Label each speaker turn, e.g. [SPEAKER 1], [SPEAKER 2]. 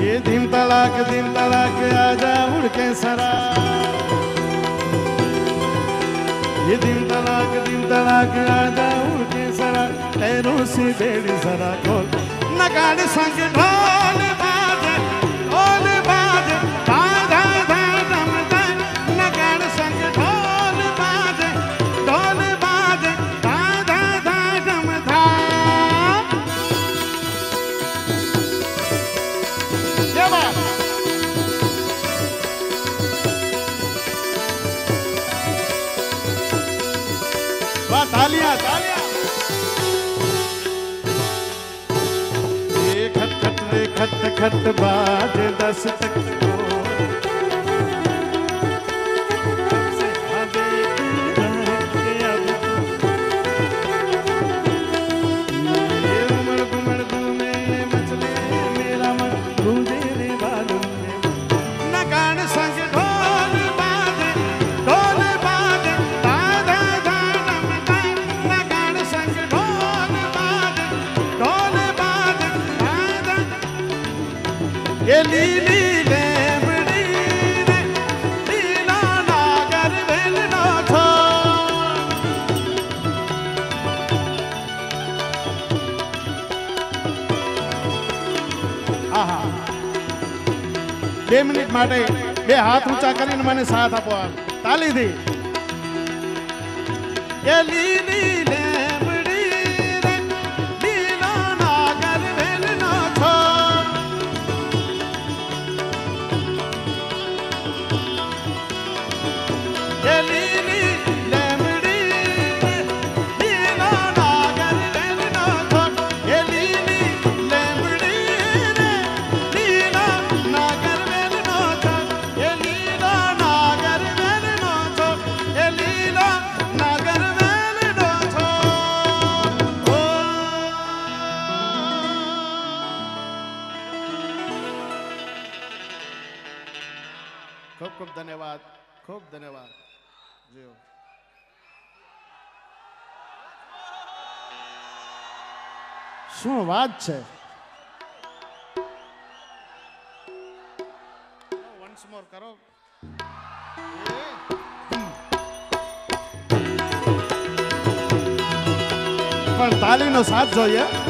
[SPEAKER 1] ये धीम तलाक दिन तलाक आजा उड़ के सरा ये धीम तलाक दिन तलाक आजा उड़ के सरा तेरू सी बेड़ी सरा खोल नगाड़ संग ढा वाह तालियां तालियां खट खट खट खट बाजे दस तक को ली ली ले मृदी रे लीना नागर बेल ना छो आहा 2 मिनट માટે બે હાથ ઊંચા કરીને મને સાથ આપો આ તાળી દી લે લી લી લે ખૂબ ધન્યવાદ ખૂબ ધન્યવાદ જીઓ શું વાત છે વન્સ મોર કરો પણ તાલીનો સાથ જોઈએ